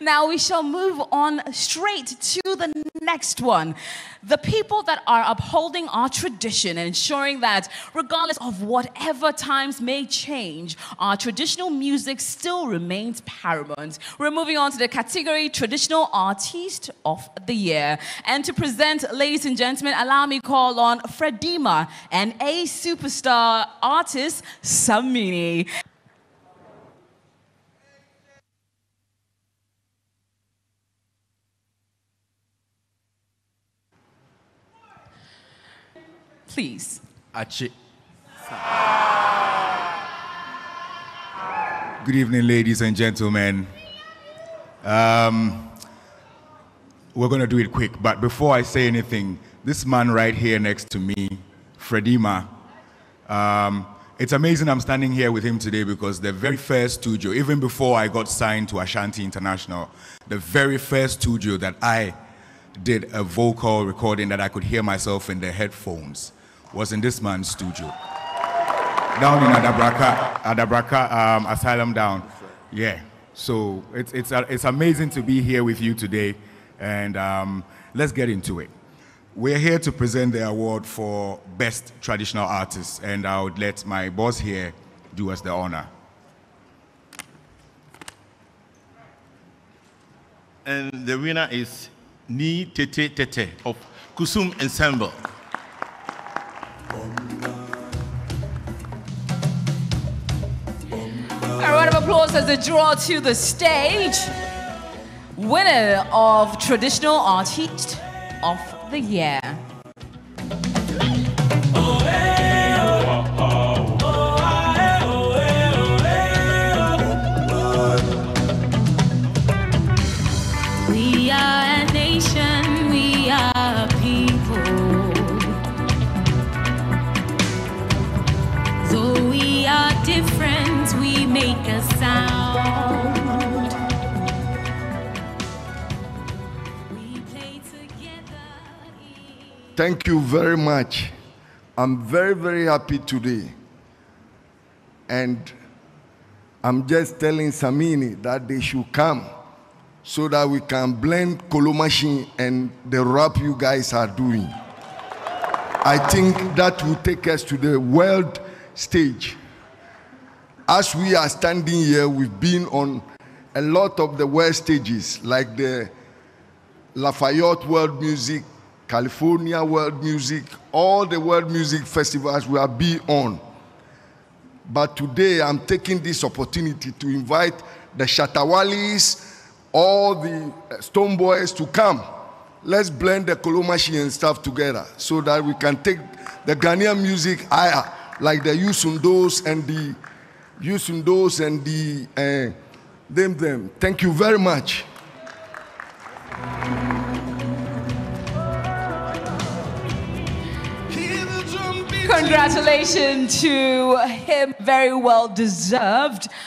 Now we shall move on straight to the next one. The people that are upholding our tradition and ensuring that, regardless of whatever times may change, our traditional music still remains paramount. We're moving on to the category Traditional Artist of the Year. And to present, ladies and gentlemen, allow me call on Fredima and a superstar artist, Samini. Please. Achi. Good evening, ladies and gentlemen. Um, we're going to do it quick, but before I say anything, this man right here next to me, Fredima, um, it's amazing I'm standing here with him today because the very first studio, even before I got signed to Ashanti International, the very first studio that I did a vocal recording that I could hear myself in the headphones was in this man's studio. Down in Adabraka, Adabraka um, Asylum down. Yeah. So it's, it's, uh, it's amazing to be here with you today. And um, let's get into it. We're here to present the award for Best Traditional Artist. And I would let my boss here do us the honor. And the winner is Nii Tettey Tetteh of Kusum Ensemble. A round of applause as they draw to the stage. Winner of Traditional Artist of the Year. Oh, We are different, we make a sound. We play together. Thank you very much. I'm very, very happy today. And I'm just telling Samini that they should come so that we can blend Kolo Machine and the rap you guys are doing. I think that will take us to the world stage. As we are standing here, we've been on a lot of the world stages, like the Lafayette World Music, California World Music, all the world music festivals we have been on. But today I'm taking this opportunity to invite the Shatta Wales, all the Stonebwoys to come. Let's blend the Kolomashi and stuff together so that we can take the Ghanaian music higher, like the Youssou N'Dours and the Youssou N'Dours and the uh, them them. Thank you very much. Congratulations to him, very well deserved.